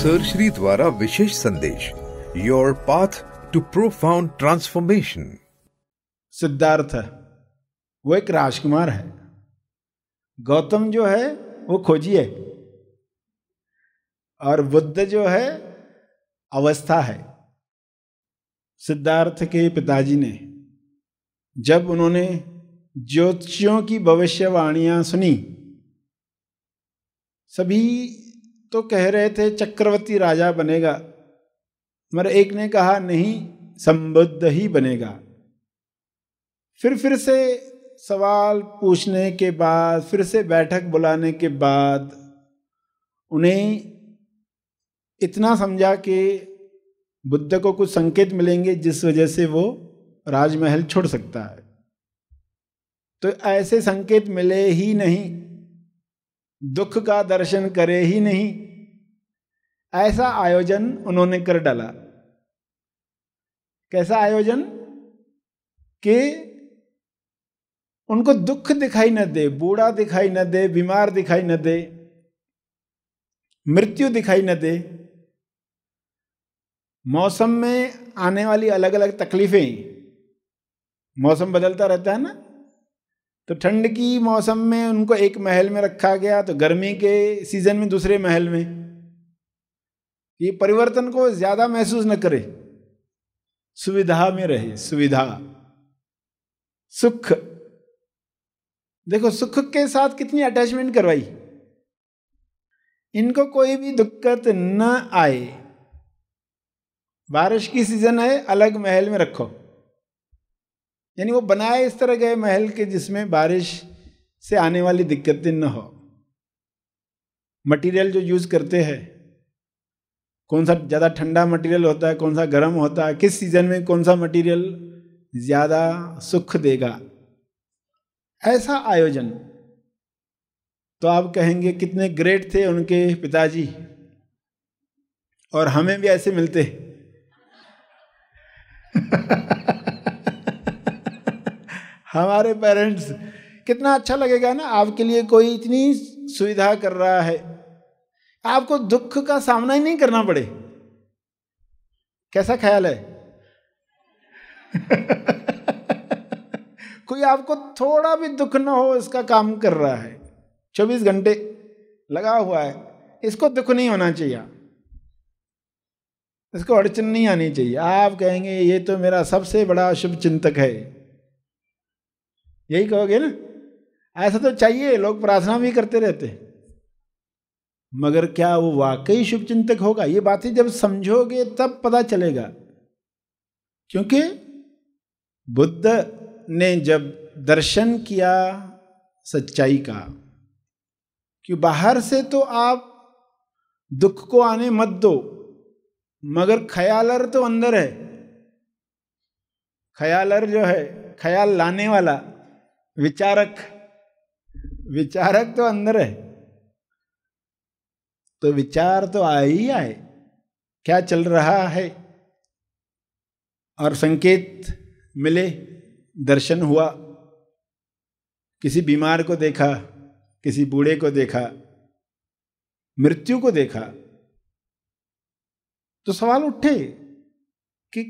Surgery द्वारा विशेष संदेश your path to profound transformation Siddhartha वो एक राजकुमार है। गौतम जो है, वो खोजी है। और बुद्ध जो है, अवस्था है। सिद्धार्थ के पिताजी ने, जब उन्होंने ज्योतिषियों की भविष्यवाणियाँ सुनी, सभी तो कह रहे थे, चक्रवर्ती राजा बनेगा। मगर एक ने कहा, नहीं, संबुद्ध ही बनेगा। फिर फिर से सवाल पूछने के बाद, फिर से बैठक बुलाने के बाद उन्हें इतना समझा कि बुद्ध को कुछ संकेत मिलेंगे जिस वजह से वो राजमहल छोड़ सकता है। तो ऐसे संकेत मिले ही नहीं। दुख का दर्शन करे ही नहीं। ऐसा आयोजन उन्होंने कर डाला। कैसा आयोजन? कि उनको दुख दिखाई न दे, बूढ़ा दिखाई न दे, बीमार दिखाई न दे, मृत्यु दिखाई न दे। मौसम में आने वाली अलग अलग तकलीफें, मौसम बदलता रहता है ना? तो ठंड की मौसम में उनको एक महल में रखा गया तो गर्मी के सीज़न में दूसरे महल में। ये परिवर्तन को ज़्यादा महसूस न करे। सुविधा में रहे, सुविधा। सुख। देखो, सुख के साथ कितनी अटैचमेंट करवाई। इनको कोई भी दिक्कत न आए। बारिश की सीज़न है, अलग महल में रखो। यानी वो बनाए इस तरह गए महल के जिसमें बारिश से आने वाली दिक्कतें न हो। मटेरियल जो यूज़ करते हैं, कौन सा ज़्यादा ठंडा मटेरियल होता है, कौन सा गर्म होता है, किस सीज़न में कौन सा मटेरियल ज़्यादा सुख देगा? ऐसा आयोजन। तो आप कहेंगे, कितने ग्रेट थे उनके पिताजी। और हमें भी ऐसे मिलते। हमारे पेरेंट्स, कितना अच्छा लगेगा ना, आपके लिए कोई इतनी सुविधा कर रहा है। आपको दुख का सामना ही नहीं करना पड़े। कैसा ख्याल है? कोई आपको थोड़ा भी दुख ना हो, इसका काम कर रहा है। चौबीस घंटे लगा हुआ है। इसको दुख नहीं होना चाहिए। इसको अड़चन नहीं आनी चाहिए। आप कहेंगे, ये तो मेरा सबसे बड़ा शुभ चिंतक है। यही कहोगे ना? ऐसा तो चाहिए, लोग प्रार्थना भी करते रहते मगर क्या वो वाकई शुभ चिंतक होगा? ये बातें जब समझोगे, तब पता चलेगा। क्योंकि बुद्ध ने जब दर्शन किया सच्चाई का, कि बाहर से तो आप दुख को आने मत दो, मगर ख्यालर तो अंदर है। ख्यालर जो है, ख्याल लाने वाला विचारक। विचारक तो अंदर है। तो विचार तो आ ही आए। क्या चल रहा है? और संकेत मिले, दर्शन हुआ। किसी बीमार को देखा, किसी बूढ़े को देखा, मृत्यु को देखा। तो सवाल उठे कि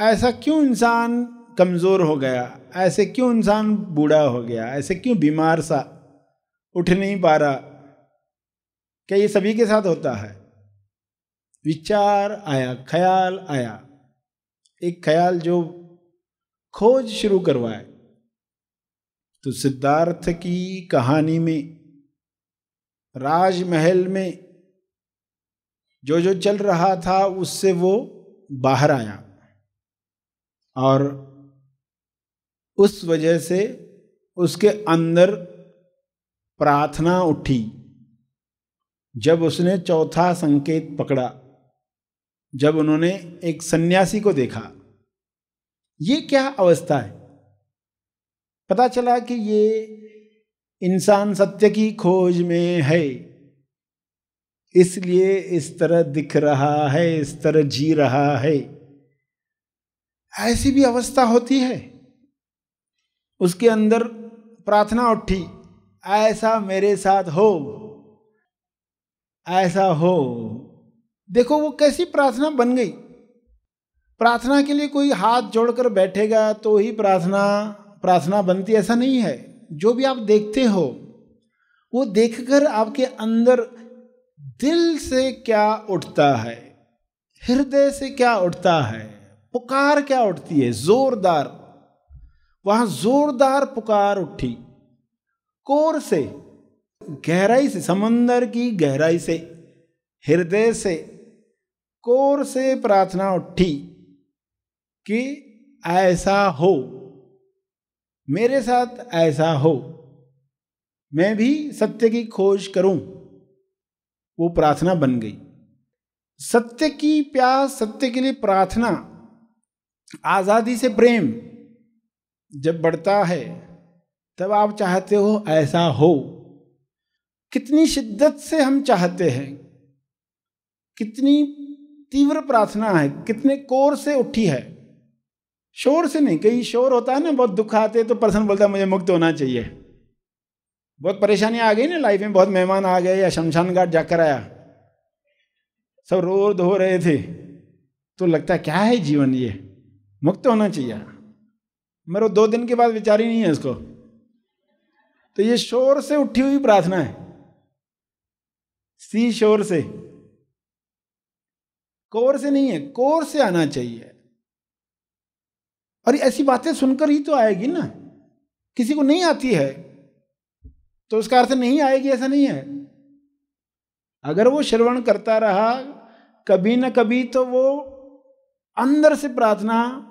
ऐसा क्यों इंसान कमज़ोर हो गया। ऐसे क्यों इंसान बूढ़ा हो गया? ऐसे क्यों बीमार सा उठ नहीं पा रहा? क्या ये सभी के साथ होता है? विचार आया, ख्याल आया। एक ख्याल जो खोज शुरू करवाए। तो सिद्धार्थ की कहानी में, राजमहल में जो जो चल रहा था, उससे वो बाहर आया। और उस वजह से उसके अंदर प्रार्थना उठी। जब उसने चौथा संकेत पकड़ा, जब उन्होंने एक सन्यासी को देखा, ये क्या अवस्था है? पता चला कि ये इंसान सत्य की खोज में है। इसलिए इस तरह दिख रहा है, इस तरह जी रहा है। ऐसी भी अवस्था होती है। उसके अंदर प्रार्थना उठी, ऐसा मेरे साथ हो, ऐसा हो। देखो, वो कैसी प्रार्थना बन गई। प्रार्थना के लिए कोई हाथ जोड़कर बैठेगा तो ही प्रार्थना प्रार्थना बनती, ऐसा नहीं है। जो भी आप देखते हो, वो देखकर आपके अंदर दिल से क्या उठता है, हृदय से क्या उठता है, पुकार क्या उठती है, जोरदार। वहाँ जोरदार पुकार उठी। कोर से, गहराई से, समंदर की गहराई से, हृदय से, कोर से प्रार्थना उठी कि ऐसा हो, मेरे साथ ऐसा हो, मैं भी सत्य की खोज करूँ। वो प्रार्थना बन गई। सत्य की प्यास, सत्य के लिए प्रार्थना, आज़ादी से प्रेम जब बढ़ता है, तब आप चाहते हो ऐसा हो। कितनी शिद्दत से हम चाहते हैं। कितनी तीव्र प्रार्थना है, कितने कोर से उठी है। शोर से नहीं कहीं शोर होता है ना, बहुत दुख आते तो पर्सन बोलता है, मुझे मुक्त होना चाहिए। बहुत परेशानी आ गई ना लाइफ में, बहुत मेहमान आ गए या शमशान घाट जाकर आया। सब रो धो रहे थे। तो लगता क्या है जीवन ये? मुक्त होना चाहिए। मेरे दो दिन के बाद विचार ही नहीं है इसको। तो ये शोर से उठी हुई प्रार्थना है। सी शोर से। कोर से नहीं है, कोर से आना चाहिए। और ऐसी बातें सुनकर ही तो आएगी ना। किसी को नहीं आती है तो उसका अर्थ नहीं आएगी, ऐसा नहीं है। अगर वो श्रवण करता रहा, कभी ना कभी तो वो अंदर से प्रार्थना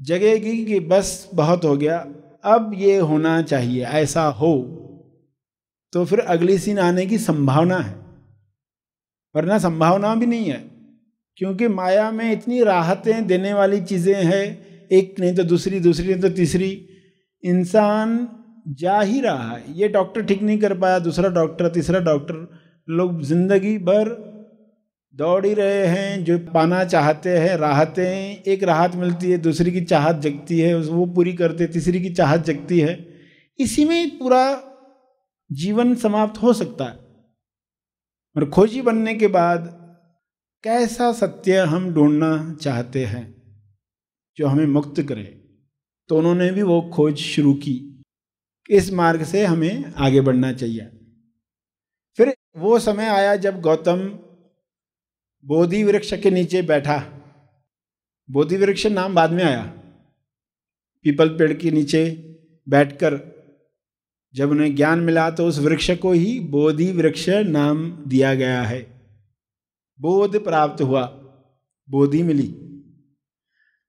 जगेगी कि बस बहुत हो गया, अब ये होना चाहिए, ऐसा हो। तो फिर अगली सीन आने की संभावना है। वरना संभावना भी नहीं है, क्योंकि माया में इतनी राहतें देने वाली चीज़ें हैं, एक नहीं तो दूसरी दूसरी नहीं तो तीसरी। इंसान जा ही रहा है, ये डॉक्टर ठीक नहीं कर पाया, दूसरा डॉक्टर, तीसरा डॉक्टर, लोग ज़िंदगी भर दौड़ ही रहे हैं, जो पाना चाहते हैं, राहतें, एक राहत मिलती है, दूसरी की चाहत जगती है वो पूरी करते तीसरी की चाहत जगती है। इसी में पूरा जीवन समाप्त हो सकता है। और खोजी बनने के बाद कैसा सत्य हम ढूंढना चाहते हैं, जो हमें मुक्त करे। तो उन्होंने भी वो खोज शुरू की। इस मार्ग से हमें आगे बढ़ना चाहिए। फिर वो समय आया जब गौतम बोधि वृक्ष के नीचे बैठा। बोधि वृक्ष नाम बाद में आया। पीपल पेड़ के नीचे बैठकर जब उन्हें ज्ञान मिला तो उस वृक्ष को ही बोधि वृक्ष नाम दिया गया है। बोध प्राप्त हुआ। बोधि मिली।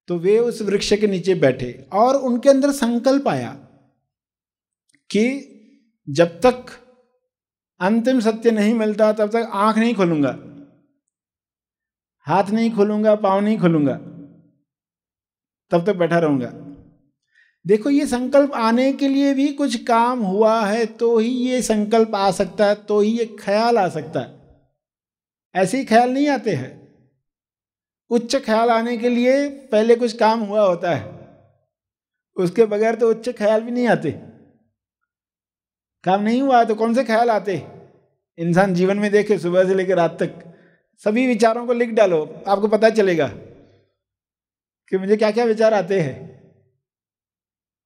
तो वे उस वृक्ष के नीचे बैठे और उनके अंदर संकल्प आया कि जब तक अंतिम सत्य नहीं मिलता तब तक आँख नहीं खोलूँगा। हाथ नहीं खोलूँगा, पाँव नहीं खोलूँगा, तब तक तो बैठा रहूँगा। देखो, ये संकल्प आने के लिए भी कुछ काम हुआ है तो ही ये संकल्प आ सकता है तो ही ये ख्याल आ सकता है। ऐसे ही ख्याल नहीं आते हैं। उच्च ख्याल आने के लिए पहले कुछ काम हुआ होता है। उसके बगैर तो उच्च ख्याल भी नहीं आते। काम नहीं हुआ तो कौन से ख्याल आते? इंसान जीवन में देखे, सुबह से लेकर रात तक। सभी विचारों को लिख डालो, आपको पता चलेगा कि मुझे क्या क्या विचार आते हैं।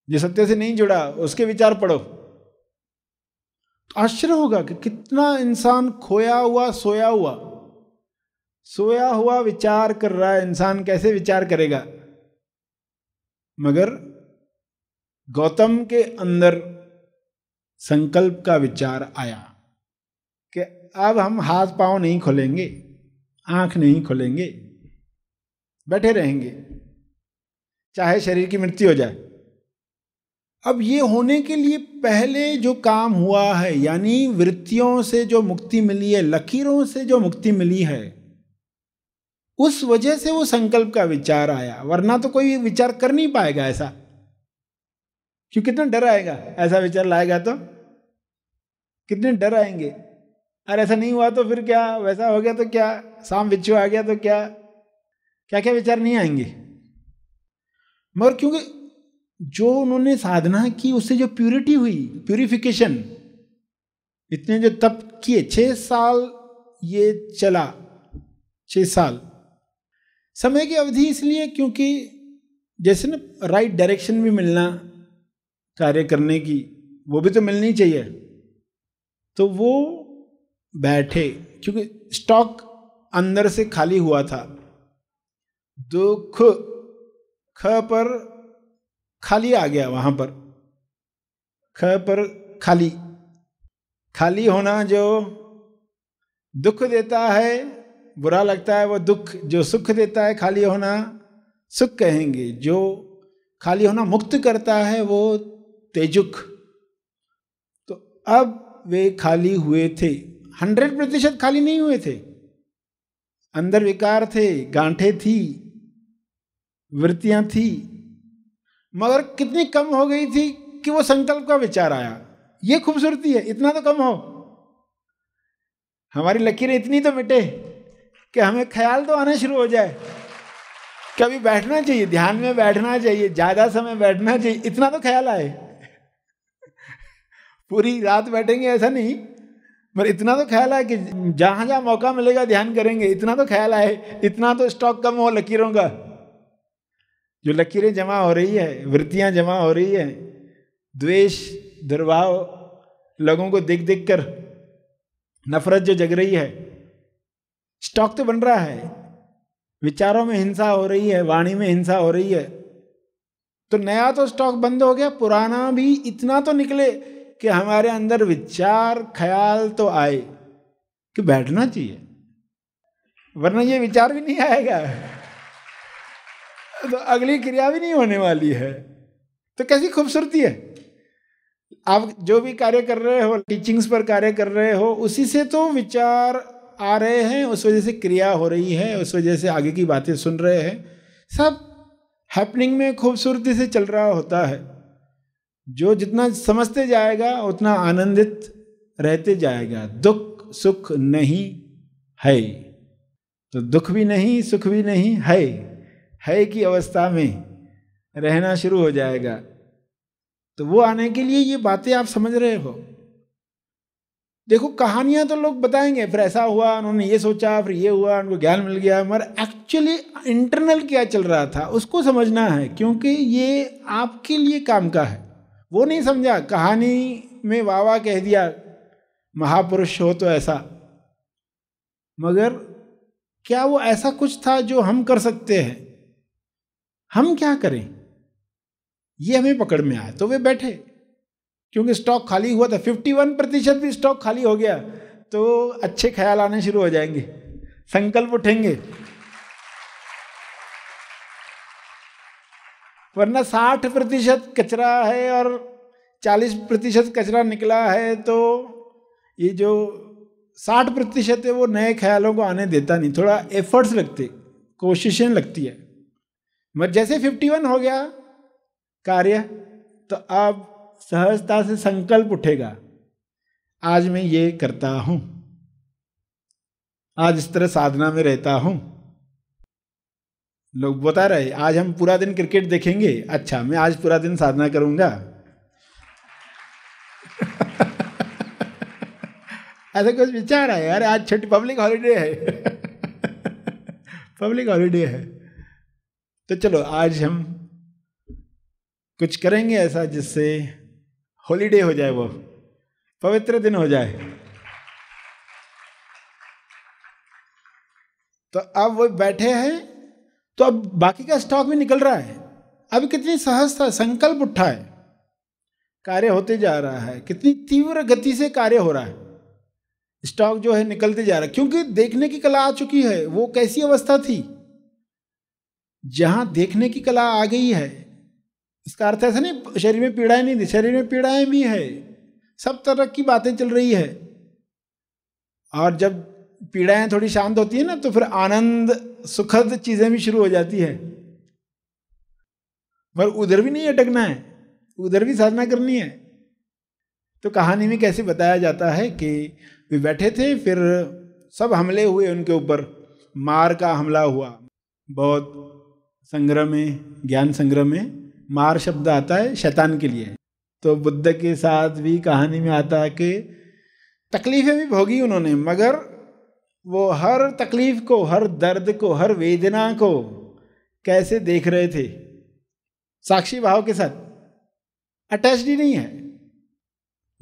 जो सत्य से नहीं जुड़ा, उसके विचार पढ़ो। तो आश्चर्य होगा कि कितना इंसान खोया हुआ, सोया हुआ। सोया हुआ विचार कर रहा है, इंसान कैसे विचार करेगा? मगर गौतम के अंदर संकल्प का विचार आया कि अब हम हाथ पाँव नहीं खोलेंगे। आँख नहीं खोलेंगे, बैठे रहेंगे, चाहे शरीर की मृत्यु हो जाए। अब ये होने के लिए पहले जो काम हुआ है, यानी वृत्तियों से जो मुक्ति मिली है, लकीरों से जो मुक्ति मिली है, उस वजह से वो संकल्प का विचार आया, वरना तो कोई विचार कर नहीं पाएगा ऐसा। क्यों, कितना डर आएगा? ऐसा विचार लाएगा तो? कितने डर आएँगे? और ऐसा नहीं हुआ तो फिर क्या? वैसा हो गया तो क्या? शाम बिच्छू आ गया तो क्या? क्या क्या विचार नहीं आएँगे? मगर क्योंकि जो उन्होंने साधना की, उससे जो प्यूरिटी हुई प्यूरिफिकेशन इतने जो तप किए, छह साल ये चला, छह साल। समय की अवधि इसलिए क्योंकि जैसे ना राइट डायरेक्शन भी मिलना, कार्य करने की, वो भी तो मिलनी चाहिए। तो वो बैठे, क्योंकि स्टॉक अंदर से खाली हुआ था। दुख, ख पर खाली आ गया वहाँ पर। ख पर खाली। खाली होना जो दुख देता है, बुरा लगता है वो दुख। जो सुख देता है खाली होना, सुख कहेंगे। जो खाली होना मुक्त करता है वो तेजुक। तो अब वे खाली हुए थे। हंड्रेड प्रतिशत खाली नहीं हुए थे। अंदर विकार थे, गांठे थी, वृत्तियाँ थी, मगर कितनी कम हो गई थी कि वो संकल्प का विचार आया। ये खूबसूरती है, इतना तो कम हो। हमारी लकीरें इतनी तो मिटे कि हमें ख्याल तो आना शुरू हो जाए। कभी बैठना चाहिए, ध्यान में बैठना चाहिए, ज़्यादा समय बैठना चाहिए, इतना तो ख्याल आए। पूरी रात बैठेंगे ऐसा नहीं पर इतना तो ख्याल आए कि जहाँ जहाँ मौका मिलेगा, ध्यान करेंगे। इतना तो ख्याल आए, इतना तो स्टॉक कम हो लकीरों का। जो लकीरें जमा हो रही है, वृत्तियाँ जमा हो रही है, द्वेष, दुर्भाव, लोगों को देख देख कर नफरत जो जग रही है, स्टॉक तो बन रहा है। विचारों में हिंसा हो रही है, वाणी में हिंसा हो रही है। तो नया तो स्टॉक बंद हो गया, पुराना भी इतना तो निकले कि हमारे अंदर विचार, ख्याल तो आए कि बैठना चाहिए। वरना ये विचार भी नहीं आएगा। तो अगली क्रिया भी नहीं होने वाली है। तो कैसी खूबसूरती है? आप जो भी कार्य कर रहे हो टीचिंग्स पर कार्य कर रहे हो, उसी से तो विचार आ रहे हैं, उस वजह से क्रिया हो रही है, उस वजह से आगे की बातें सुन रहे हैं। सब हैपनिंग में खूबसूरती से चल रहा होता है। जो जितना समझते जाएगा, उतना आनंदित रहते जाएगा। दुख, सुख नहीं है। तो दुख भी नहीं, सुख भी नहीं है। है की अवस्था में रहना शुरू हो जाएगा। तो वो आने के लिए ये बातें आप समझ रहे हो। देखो, कहानियाँ तो लोग बताएँगे, फिर ऐसा हुआ, उन्होंने ये सोचा, फिर ये हुआ, उनको ज्ञान मिल गया, मगर एक्चुअली इंटरनल क्या चल रहा था, उसको समझना है, क्योंकि ये आपके लिए काम का है। वो नहीं समझा, कहानी में वाह कह दिया, महापुरुष हो तो ऐसा। मगर क्या वो ऐसा कुछ था जो हम कर सकते हैं? हम क्या करें? ये हमें पकड़ में आया तो वे बैठे। क्योंकि स्टॉक खाली हुआ था 51 प्रतिशत भी स्टॉक खाली हो गया तो अच्छे ख्याल आने शुरू हो जाएँगे। संकल्प उठेंगे। वरना 60 प्रतिशत कचरा है और 40 प्रतिशत कचरा निकला है तो ये जो 60 प्रतिशत है, वो नए ख्यालों को आने देता नहीं। थोड़ा एफर्ट्स लगते, कोशिशें लगती है। मगर जैसे 51 हो गया कार्य तो अब सहजता से संकल्प उठेगा, आज मैं ये करता हूँ, आज इस तरह साधना में रहता हूँ। लोग बता रहे आज हम पूरा दिन क्रिकेट देखेंगे। अच्छा मैं आज पूरा दिन साधना करूँगा। ऐसा कुछ विचार है यार, आज छठी पब्लिक हॉलीडे है। पब्लिक हॉलीडे है। तो चलो, आज हम कुछ करेंगे ऐसा जिससे हॉलीडे हो जाए वो, पवित्र दिन हो जाए। तो अब वो बैठे हैं तो अब बाकी का स्टॉक भी निकल रहा है। अब कितनी सहजता, संकल्प उठा है कार्य होते जा रहा है। कितनी तीव्र गति से कार्य हो रहा है। स्टॉक जो है निकलते जा रहा है। क्योंकि देखने की कला आ चुकी है। वो कैसी अवस्था थी? जहाँ देखने की कला आ गई है। इसका अर्थ ऐसा नहीं, शरीर में पीड़ाएँ नहीं थी। शरीर में पीड़ाएँ भी है। सब तरह की बातें चल रही है। और जब पीड़ाएँ थोड़ी शांत होती है ना तो फिर आनंद सुखद चीज़ें भी शुरू हो जाती है। पर उधर भी नहीं अटकना है, उधर भी साधना करनी है। तो कहानी में कैसे बताया जाता है कि वे बैठे थे, फिर सब हमले हुए उनके ऊपर, मार का हमला हुआ। बहुत संग्रह में, ज्ञान संग्रह में मार शब्द आता है शैतान के लिए। तो बुद्ध के साथ भी कहानी में आता है कि तकलीफें भी भोगी उन्होंने, मगर वो हर तकलीफ़ को, हर दर्द को, हर वेदना को कैसे देख रहे थे? साक्षी भाव के साथ। अटैच्ड ही नहीं है।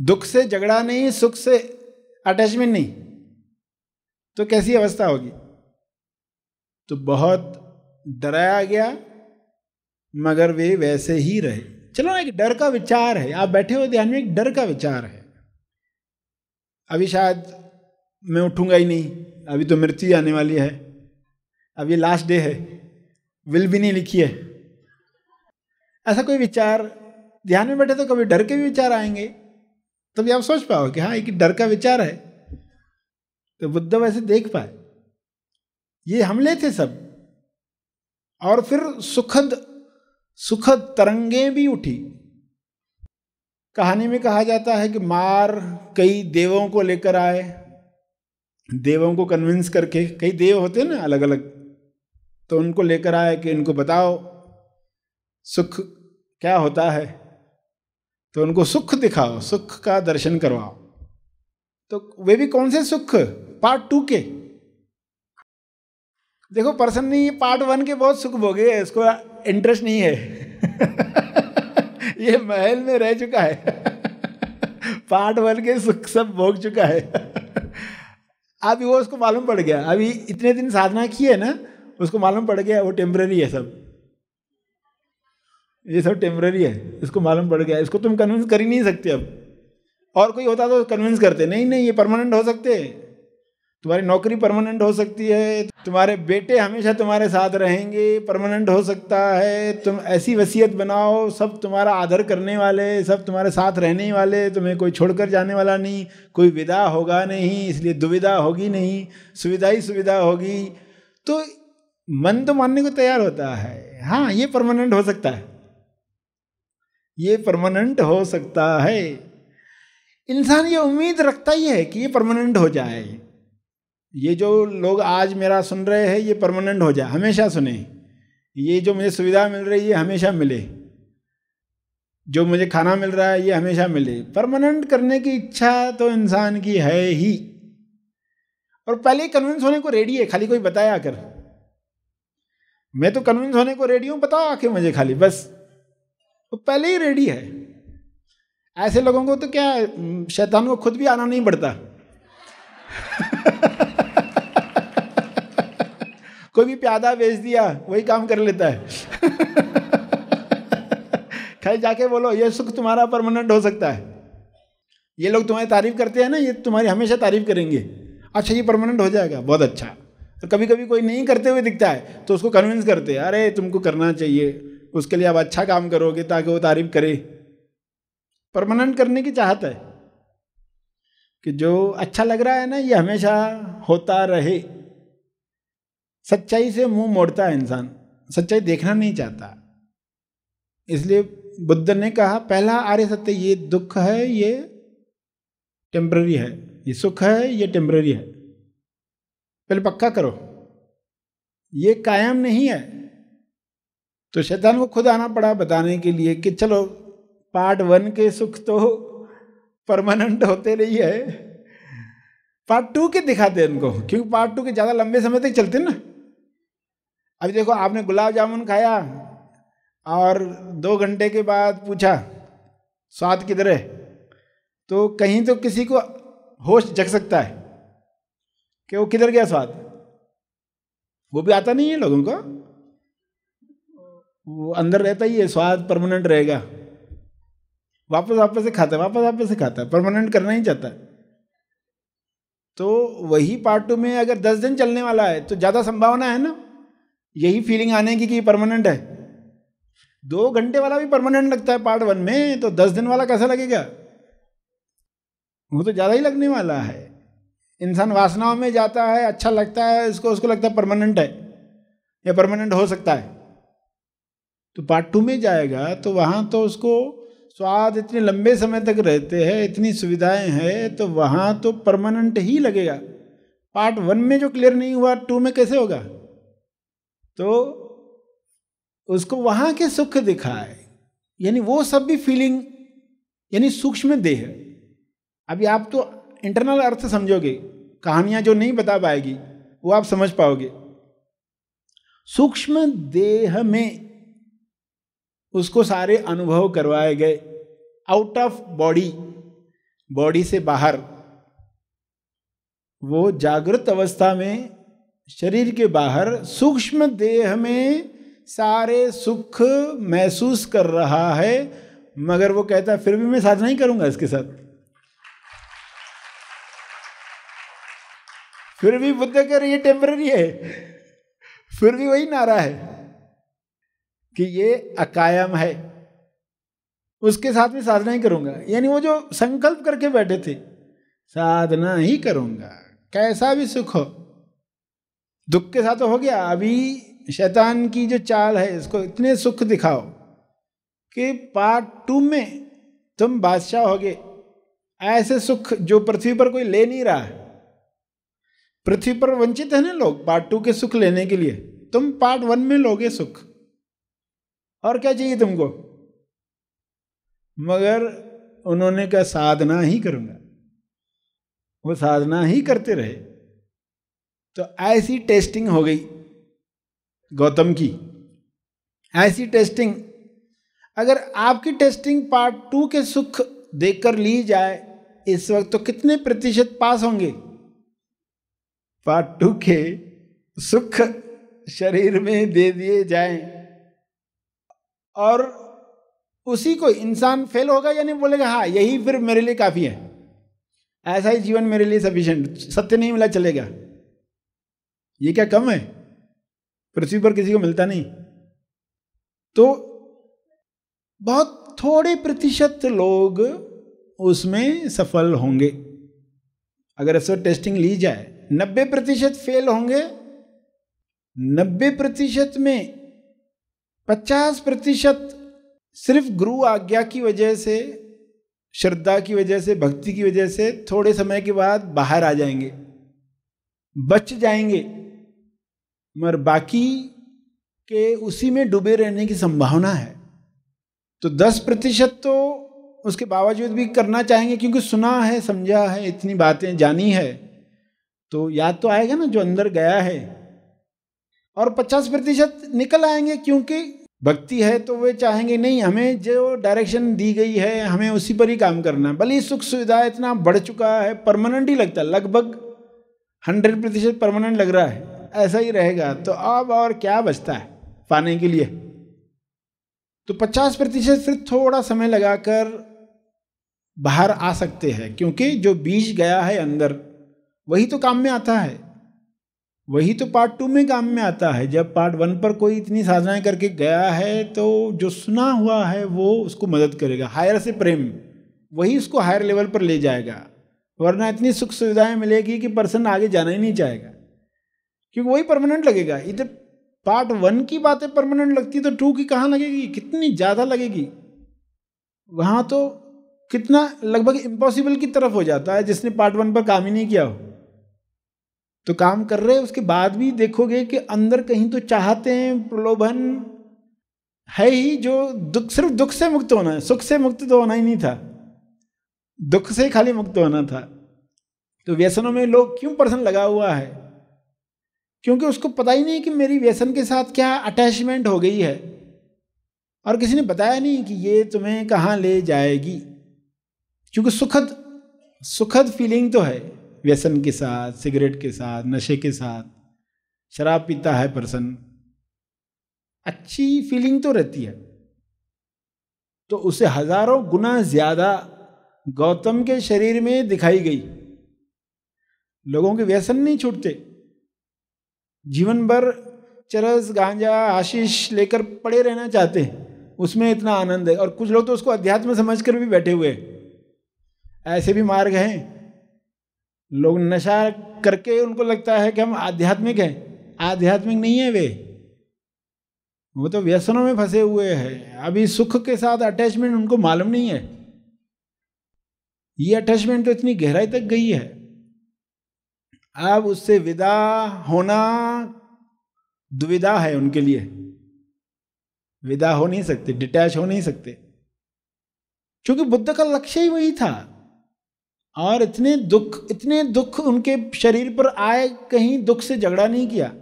दुख से झगड़ा नहीं, सुख से अटैचमेंट नहीं। तो कैसी अवस्था होगी? तो बहुत डराया गया, मगर वे वैसे ही रहे। चलो ना, एक डर का विचार है। आप बैठे हुए ध्यान में, एक डर का विचार है। अभी शायद मैं उठूँगा ही नहीं। अभी तो मृत्यु आने वाली है। अब ये लास्ट डे है। विल भी नहीं लिखी है। ऐसा कोई विचार ध्यान में बैठे तो कभी डर के भी विचार आएँगे। तभी आप सोच पाओ कि हाँ एक डर का विचार है। तो बुद्ध वैसे देख पाए। ये हमले थे सब। और फिर सुखद सुखद तरंगे भी उठी। कहानी में कहा जाता है कि मार कई देवों को लेकर आए। देवों को कन्विंस करके, कई देव होते हैं ना अलग अलग तो उनको लेकर आए कि इनको बताओ, सुख क्या होता है? तो उनको सुख दिखाओ, सुख का दर्शन करवाओ। तो वे भी कौन से सुख? पार्ट टू के। देखो पर्सन ने ये पार्ट वन के बहुत सुख भोगे है, इसको इंटरेस्ट नहीं है। ये महल में रह चुका है। पार्ट वन के सुख सब भोग चुका है। अभी वो उसको मालूम पड़ गया। अभी इतने दिन साधना की है ना, उसको मालूम पड़ गया, वो टेम्प्रेरी है सब। ये सब टेम्प्रेरी है, इसको मालूम पड़ गया। इसको तुम कन्विंस कर ही नहीं सकते अब। और कोई होता तो कन्विंस करते। नहीं नहीं, ये परमानेंट हो सकते। तुम्हारी नौकरी परमानेंट हो सकती है। तुम्हारे बेटे हमेशा तुम्हारे साथ रहेंगे परमानेंट हो सकता है, तुम ऐसी वसीयत बनाओ, सब तुम्हारा आदर करने वाले, सब तुम्हारे साथ रहने वाले, तुम्हें कोई छोड़कर जाने वाला नहीं, कोई विदा होगा नहीं, इसलिए दुविधा होगी नहीं, सुविधा ही सुविधा होगी। तो मन तो मानने को तैयार होता है। हाँ ये परमानेंट हो सकता है। ये परमानेंट हो सकता है। इंसान ये उम्मीद रखता ही है कि ये परमानेंट हो जाए। ये जो लोग आज मेरा सुन रहे हैं, ये परमानेंट हो जाए हमेशा सुने। ये जो मुझे सुविधा मिल रही है हमेशा मिले। जो मुझे खाना मिल रहा है, ये हमेशा मिले। परमानेंट करने की इच्छा तो इंसान की है ही। और पहले कन्विंस होने को रेडी है, खाली कोई बताया आकर मैं तो कन्विंस होने को रेडी हूँ, बताओ आके मुझे खाली, बस। तो पहले ही रेडी है। ऐसे लोगों को तो क्या, शैतान को खुद भी आना नहीं पड़ता। कोई भी प्यादा बेच दिया, वही काम कर लेता है। खाली जाके बोलो, ये सुख तुम्हारा परमानेंट हो सकता है। ये लोग तुम्हारी तारीफ़ करते हैं ना, ये तुम्हारी हमेशा तारीफ़ करेंगे। अच्छा ये परमानेंट हो जाएगा, बहुत अच्छा। तो कभी कभी कोई नहीं करते हुए दिखता है तो उसको कन्विंस करते हैं, अरे, तुमको करना चाहिए। उसके लिए आप अच्छा काम करोगे ताकि वो तारीफ़ करे। परमानेंट करने की चाहत है कि जो अच्छा लग रहा है ना, ये हमेशा होता रहे। सच्चाई से मुँह मोड़ता है इंसान। सच्चाई देखना नहीं चाहता। इसलिए बुद्ध ने कहा, पहला आर्य सत्य ये दुख है, ये टेम्पररी है। ये सुख है, ये टेम्पररी है। पहले पक्का करो। ये कायम नहीं है। तो शैतान को खुद आना पड़ा बताने के लिए कि चलो पार्ट वन के सुख तो परमानेंट होते नहीं है। पार्ट टू के दिखाते हैं उनको क्योंकि पार्ट टू के ज़्यादा लंबे समय तक चलते ना। अभी देखो, आपने गुलाब जामुन खाया और दो घंटे के बाद पूछा, स्वाद किधर है? तो कहीं तो किसी को होश जग सकता है कि वो किधर गया स्वाद। वो भी आता नहीं है लोगों को? वो अंदर रहता ही है, स्वाद परमानेंट रहेगा। वापस वापस से खाता है, वापस वापस से खाता है परमानेंट करना ही चाहता है। तो वही पार्ट टू में अगर दस दिन चलने वाला है तो ज़्यादा संभावना है ना? यही फीलिंग आने की कि परमानेंट है? दो घंटे वाला भी परमानेंट लगता है पार्ट वन में तो दस दिन वाला कैसा लगेगा? वो तो ज़्यादा ही लगने वाला है। इंसान वासनाओं में जाता है अच्छा लगता है, इसको, उसको लगता है परमानेंट है, या परमानेंट हो सकता है। तो पार्ट टू में जाएगा तो वहाँ तो उसको स्वाद इतने लंबे समय तक रहते हैं, इतनी सुविधाएँ हैं तो वहाँ तो परमानेंट ही लगेगा। पार्ट वन में जो क्लियर नहीं हुआ टू में कैसे होगा? तो उसको वहाँ के सुख दिखाए। यानी वो सब भी फीलिंग यानी सूक्ष्म देह। अभी आप तो इंटरनल अर्थ समझोगे, कहानियाँ जो नहीं बता पाएगी, वो आप समझ पाओगे। सूक्ष्म देह में उसको सारे अनुभव करवाए गए। आउट ऑफ़ बॉडी बॉडी से बाहर, वो जागृत अवस्था में शरीर के बाहर सूक्ष्म देह में सारे सुख महसूस कर रहा है, मगर वो कहता है, फिर भी मैं साधना ही करूँगा इसके साथ। फिर भी बुद्ध कर ये टेम्पररी है। फिर भी वही नारा है कि ये अकायम है। उसके साथ में साधना ही करूँगा। यानी वो जो संकल्प करके बैठे थे, साधना ही करूँगा। कैसा भी सुख हो दुख के साथ तो हो गया। अभी शैतान की जो चाल है, इसको इतने सुख दिखाओ कि पार्ट टू में तुम बादशाह होगे ऐसे सुख जो पृथ्वी पर कोई ले नहीं रहा है। पृथ्वी पर वंचित है ना लोग पार्ट टू के सुख लेने के लिए। तुम पार्ट वन में लोगे सुख। और क्या चाहिए तुमको? मगर उन्होंने कहा, साधना ही करूँगा। वो साधना ही करते रहे। तो ऐसी टेस्टिंग हो गई गौतम की। ऐसी टेस्टिंग। अगर आपकी टेस्टिंग पार्ट टू के सुख देकर ली जाए, इस वक्त तो कितने प्रतिशत पास होंगे? पार्ट टू के सुख शरीर में दे दिए जाए। और उसी को इंसान फेल होगा या नहीं बोलेगा? हाँ यही फिर मेरे लिए काफ़ी है। ऐसा ही जीवन मेरे लिए सफिशियंट सत्य नहीं मिला, चलेगा। ये क्या कम है? पृथ्वी पर किसी को मिलता नहीं। तो बहुत थोड़े प्रतिशत लोग उसमें सफल होंगे। अगर ऐसा टेस्टिंग ली जाए, नब्बे प्रतिशत फेल होंगे, नब्बे प्रतिशत में पचास प्रतिशत सिर्फ़ गुरु आज्ञा की वजह से, श्रद्धा की वजह से, भक्ति की वजह से थोड़े समय के बाद बाहर आ जाएँगे, बच जाएँगे। मगर बाकी के उसी में डूबे रहने की संभावना है। तो दस प्रतिशत तो उसके बावजूद भी करना चाहेंगे क्योंकि सुना है, समझा है, इतनी बातें जानी है तो याद तो आएगा ना जो अंदर गया है। और पचास प्रतिशत निकल आएँगे क्योंकि भक्ति है तो वे चाहेंगे नहीं, हमें जो डायरेक्शन दी गई है, हमें उसी पर ही काम करना है। भले सुख सुविधा इतना बढ़ चुका है, परमानेंट ही लगता है, लगभग हंड्रेड प्रतिशत परमानेंट लग रहा है। ऐसा ही रहेगा। तो अब और क्या बचता है पाने के लिए? तो 50 प्रतिशत फिर थोड़ा समय लगाकर बाहर आ सकते हैं, क्योंकि जो बीज गया है अंदर, वही तो काम में आता है। वही तो पार्ट टू में काम में आता है। जब पार्ट वन पर कोई इतनी साधनाएँ करके गया है तो जो सुना हुआ है, वो उसको मदद करेगा। हायर से प्रेम वही उसको हायर लेवल पर ले जाएगा। वरना इतनी सुख सुविधाएँ मिलेगी कि पर्सन आगे जाना ही नहीं चाहेगा। क्योंकि वही परमानेंट लगेगा। इधर पार्ट वन की बातें परमानेंट लगती तो टू की कहाँ लगेगी? कितनी ज़्यादा लगेगी? वहाँ तो कितना लगभग इम्पॉसिबल की तरफ़ हो जाता है, जिसने पार्ट वन पर काम ही नहीं किया हो। तो काम कर रहे उसके बाद भी देखोगे कि अंदर कहीं तो चाहते हैं, प्रलोभन है ही जो दुख, सिर्फ़ दुख से मुक्त होना है, सुख से मुक्त तो होना ही नहीं था। दुख से खाली मुक्त होना था। तो व्यसनों में लोग क्यों पर्सन लगा हुआ है? क्योंकि उसको पता ही नहीं कि मेरी व्यसन के साथ क्या अटैचमेंट हो गई है। और किसी ने बताया नहीं कि ये तुम्हें कहाँ ले जाएगी। क्योंकि सुखद सुखद फीलिंग तो है। व्यसन के साथ सिगरेट के साथ, नशे के साथ, शराब पीता है पर्सन अच्छी फीलिंग तो रहती है। तो उसे हज़ारों गुना ज़्यादा गौतम के शरीर में दिखाई गई। लोगों के व्यसन नहीं छूटते। जीवन भर चरस, गांजा, आशीष लेकर पड़े रहना चाहते हैं। उसमें इतना आनंद है। और कुछ लोग तो उसको अध्यात्म समझ कर भी बैठे हुए ऐसे भी मार्ग हैं। लोग नशा करके उनको लगता है कि हम आध्यात्मिक हैं। आध्यात्मिक नहीं है वे। वो तो व्यसनों में फंसे हुए हैं। अभी सुख के साथ अटैचमेंट उनको मालूम नहीं है। ये अटैचमेंट तो इतनी गहराई तक गई है। अब उससे विदा होना दुविधा है उनके लिए। विदा हो नहीं सकते डिटैच हो नहीं सकते। क्योंकि बुद्ध का लक्ष्य ही वही था। और इतने दुख इतने दुख उनके शरीर पर आए, कहीं दुख से झगड़ा नहीं किया।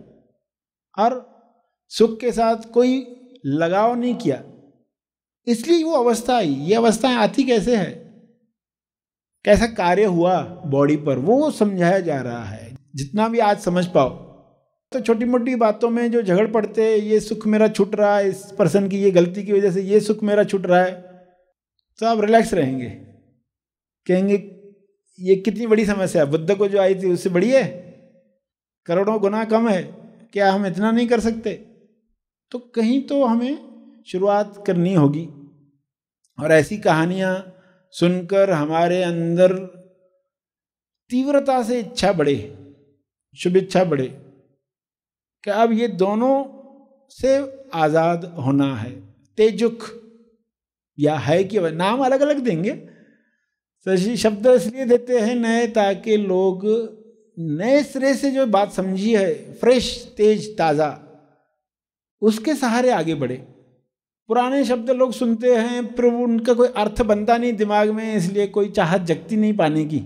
और सुख के साथ कोई लगाव नहीं किया। इसलिए वो अवस्था आई। ये अवस्था आती कैसे है? कैसा कार्य हुआ बॉडी पर? वो समझाया जा रहा है। जितना भी आज समझ पाओ। तो छोटी मोटी बातों में जो झगड़ पड़ते हैं, ये सुख मेरा छूट रहा है, इस पर्सन की ये गलती की वजह से ये सुख मेरा छूट रहा है। तो आप रिलैक्स रहेंगे। कहेंगे, ये कितनी बड़ी समस्या है, बुद्ध को जो आई थी उससे बड़ी है? करोड़ों गुना कम है, क्या हम इतना नहीं कर सकते? तो कहीं तो हमें शुरुआत करनी होगी। और ऐसी कहानियाँ सुनकर हमारे अंदर तीव्रता से इच्छा बढ़े। शुभ इच्छा बढ़े, कि अब ये दोनों से आज़ाद होना है। तेजुक या है कि नाम अलग अलग देंगे। सही शब्द इसलिए देते हैं नए, ताकि लोग नए सिरे से जो बात समझी है, फ्रेश, तेज, ताज़ा, उसके सहारे आगे बढ़े। पुराने शब्द लोग सुनते हैं पर उनका कोई अर्थ बनता नहीं दिमाग में, इसलिए कोई चाहत जगती नहीं पाने की।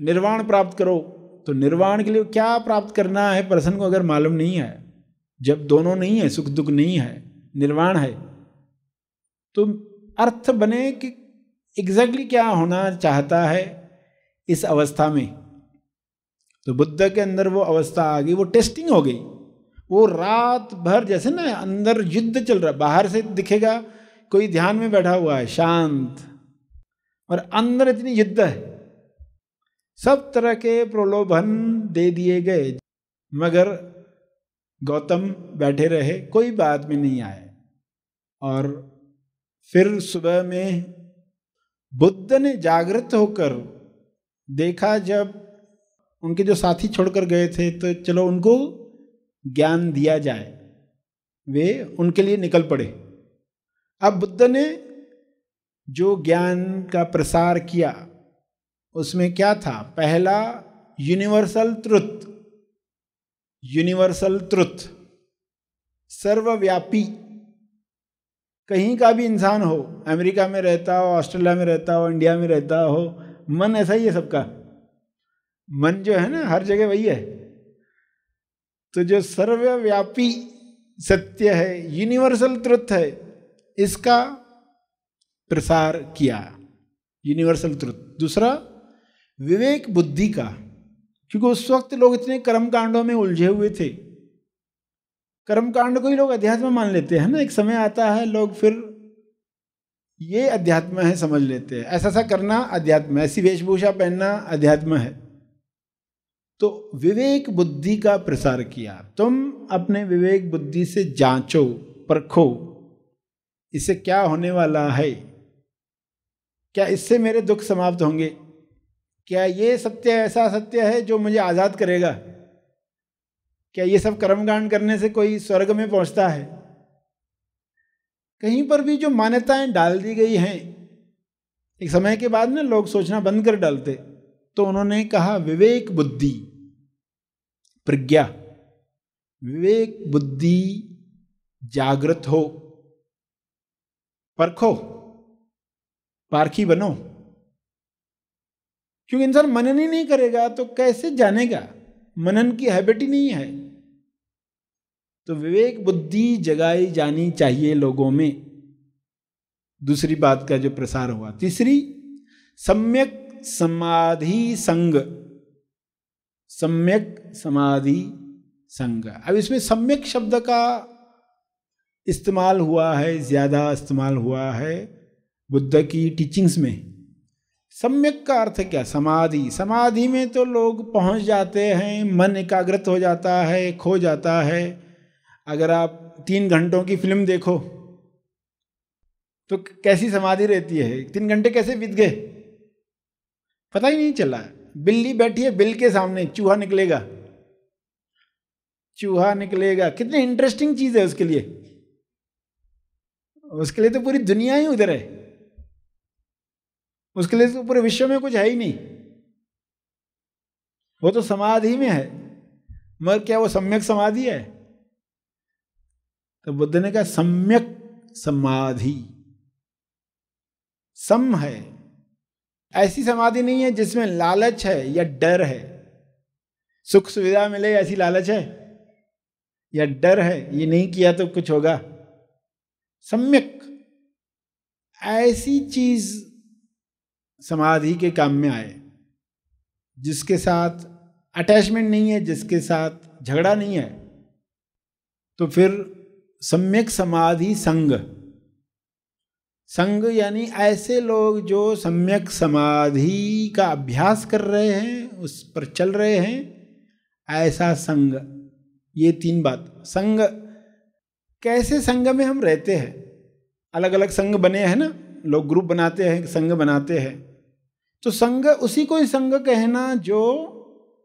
निर्वाण प्राप्त करो। तो निर्वाण के लिए क्या प्राप्त करना है? पर्सन को अगर मालूम नहीं है, जब दोनों नहीं है, सुख दुख नहीं है, निर्वाण है तो अर्थ बने कि एग्जैक्टली क्या होना चाहता है इस अवस्था में? तो बुद्ध के अंदर वो अवस्था आ गई, वो टेस्टिंग हो गई। वो रात भर जैसे ना अंदर युद्ध चल रहा, बाहर से दिखेगा, कोई ध्यान में बैठा हुआ है, शांत। और अंदर इतनी युद्ध है। सब तरह के प्रलोभन दे दिए गए। मगर गौतम बैठे रहे, कोई बात में नहीं आए। और फिर सुबह में बुद्ध ने जागृत होकर देखा, जब उनके जो साथी छोड़कर गए थे तो चलो उनको ज्ञान दिया जाए। वे उनके लिए निकल पड़े। अब बुद्ध ने जो ज्ञान का प्रसार किया उसमें क्या था? पहला यूनिवर्सल ट्रुथ यूनिवर्सल ट्रुथ सर्वव्यापी। कहीं का भी इंसान हो, अमेरिका में रहता हो, ऑस्ट्रेलिया में रहता हो, इंडिया में रहता हो, मन ऐसा ही है सबका। मन जो है ना, हर जगह वही है। तो जो सर्वव्यापी सत्य है यूनिवर्सल ट्रुथ है, इसका प्रसार किया। यूनिवर्सल ट्रुथ दूसरा विवेक बुद्धि का, क्योंकि उस वक्त लोग इतने कर्म कांडों में उलझे हुए थे। कर्म कांड को ही लोग अध्यात्म मान लेते हैं ना, एक समय आता है, लोग फिर ये अध्यात्म है समझ लेते हैं। ऐसा ऐसा करना अध्यात्म है, ऐसी वेशभूषा पहनना अध्यात्म है। तो विवेक बुद्धि का प्रसार किया, तुम अपने विवेक बुद्धि से जांचो, परखो, इसे क्या होने वाला है? क्या इससे मेरे दुख समाप्त होंगे? क्या ये सत्य ऐसा सत्य है जो मुझे आज़ाद करेगा? क्या ये सब कर्मकांड करने से कोई स्वर्ग में पहुँचता है? कहीं पर भी जो मान्यताएँ डाल दी गई हैं, एक समय के बाद ना लोग सोचना बंद कर डालते तो उन्होंने कहा, विवेक बुद्धि प्रज्ञा। विवेक बुद्धि जागृत हो, परखो, पारखी बनो। क्योंकि इंसान मनन ही नहीं करेगा तो कैसे जानेगा? मनन की हैबिट ही नहीं है। तो विवेक बुद्धि जगाई जानी चाहिए लोगों में। दूसरी बात का जो प्रसार हुआ, तीसरी, सम्यक समाधि संग। सम्यक समाधि संग। अब इसमें सम्यक शब्द का इस्तेमाल हुआ है, ज़्यादा इस्तेमाल हुआ है बुद्ध की टीचिंग्स में। सम्यक का अर्थ क्या? समाधि। समाधि में तो लोग पहुँच जाते हैं, मन एकाग्रत हो जाता है खो जाता है। अगर आप तीन घंटों की फ़िल्म देखो तो कैसी समाधि रहती है? तीन घंटे कैसे बीत गए? पता ही नहीं चला। बिल्ली बैठी है, बिल के सामने, चूहा निकलेगा। चूहा निकलेगा। कितनी इंटरेस्टिंग चीज़ है उसके लिए। उसके लिए तो पूरी दुनिया ही उधर है। उसके लिए तो पूरे विश्व में कुछ है ही नहीं। वो तो समाधि में है। मगर क्या वो सम्यक समाधि है? तो बुद्ध ने कहा, सम्यक समाधि। सम है। ऐसी समाधि नहीं है जिसमें लालच है या डर है। सुख सुविधा मिले ऐसी लालच है। या डर है, ये नहीं किया तो कुछ होगा। सम्यक। ऐसी चीज़ समाधि के काम में आए, जिसके साथ अटैचमेंट नहीं है, जिसके साथ झगड़ा नहीं है तो फिर सम्यक समाधि संग। संग यानी ऐसे लोग जो सम्यक समाधि का अभ्यास कर रहे हैं, उस पर चल रहे हैं, ऐसा संग, ये तीन बात। संग, कैसे संग में हम रहते हैं? अलग अलग संग बने हैं ना? लोग ग्रुप बनाते हैं, संग बनाते हैं। तो संग, उसी को ही संग कहना जो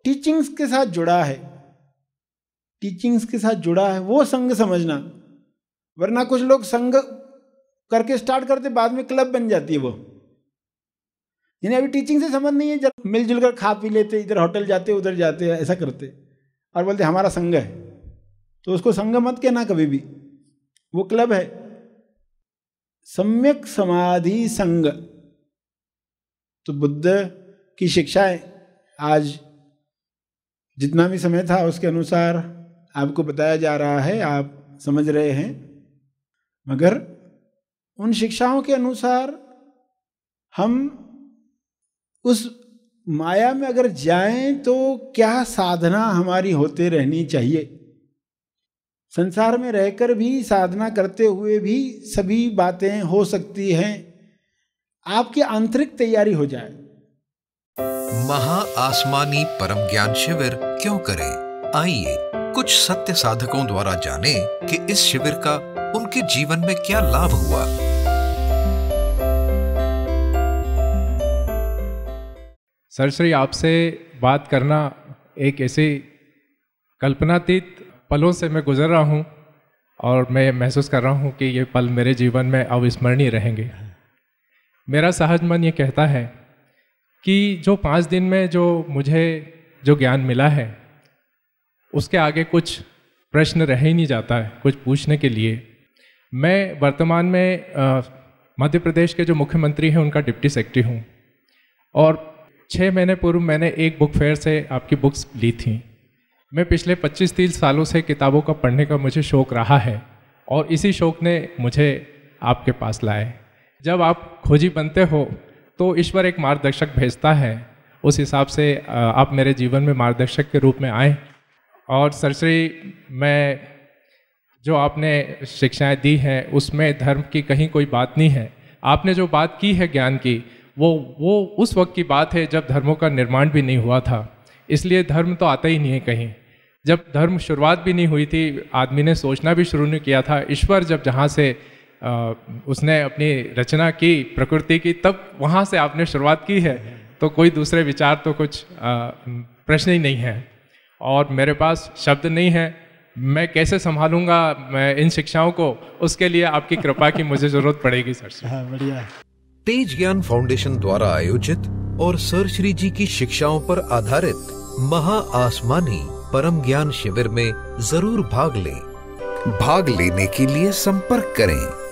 टीचिंग्स के साथ जुड़ा है। टीचिंग्स के साथ जुड़ा है, वो संग समझना। वरना कुछ लोग संग करके स्टार्ट करते, बाद में क्लब बन जाती है वो। यानी अभी टीचिंग से समझ नहीं है, जब मिलजुल कर खा पी लेते, इधर होटल जाते, उधर जाते, ऐसा करते। और बोलते, हमारा संग है। तो उसको संग मत कहना कभी भी। वो क्लब है। सम्यक समाधि संग। तो बुद्ध की शिक्षाएँ आज जितना भी समय था उसके अनुसार आपको बताया जा रहा है, आप समझ रहे हैं। मगर उन शिक्षाओं के अनुसार हम उस माया में अगर जाएँ तो क्या साधना हमारी होते रहनी चाहिए? संसार में रहकर भी साधना करते हुए भी सभी बातें हो सकती हैं। आपकी आंतरिक तैयारी हो जाए। महा आसमानी परम ज्ञान शिविर क्यों करें? आइए कुछ सत्य साधकों द्वारा जाने कि इस शिविर का उनके जीवन में क्या लाभ हुआ। सर श्री आपसे बात करना एक ऐसी कल्पनातीत पलों से मैं गुजर रहा हूँ और मैं महसूस कर रहा हूँ कि ये पल मेरे जीवन में अविस्मरणीय रहेंगे। मेरा सहज मन ये कहता है कि जो पाँच दिन में जो मुझे जो ज्ञान मिला है, उसके आगे कुछ प्रश्न रह ही नहीं जाता है, कुछ पूछने के लिए। मैं वर्तमान में मध्य प्रदेश के जो मुख्यमंत्री हैं, उनका डिप्टी सेक्रेटरी हूँ। और छः महीने पूर्व मैंने एक बुक फेयर से आपकी बुक्स ली थी। मैं पिछले 25-30 सालों से किताबों का पढ़ने का मुझे शौक़ रहा है और इसी शौक़ ने मुझे आपके पास लाए जब आप खोजी बनते हो तो ईश्वर एक मार्गदर्शक भेजता है। उस हिसाब से आप मेरे जीवन में मार्गदर्शक के रूप में आए। और सरश्री मैं, जो आपने शिक्षाएँ दी हैं, उसमें धर्म की कहीं कोई बात नहीं है। आपने जो बात की है ज्ञान की, वो वो उस वक्त की बात है जब धर्मों का निर्माण भी नहीं हुआ था। इसलिए धर्म तो आता ही नहीं है कहीं। जब धर्म शुरुआत भी नहीं हुई थी, आदमी ने सोचना भी शुरू नहीं किया था, ईश्वर जब जहाँ से उसने अपनी रचना की प्रकृति की तब वहाँ से आपने शुरुआत की है। तो कोई दूसरे विचार तो कुछ प्रश्न ही नहीं है। और मेरे पास शब्द नहीं है। मैं कैसे संभालूँगा मैं इन शिक्षाओं को? उसके लिए आपकी कृपा की मुझे ज़रूरत पड़ेगी सर हाँ बढ़िया। तेज ज्ञान फाउंडेशन द्वारा आयोजित और सर श्री जी की शिक्षाओं पर आधारित महा आसमानी परम ज्ञान शिविर में ज़रूर भाग लें। भाग लेने के लिए संपर्क करें।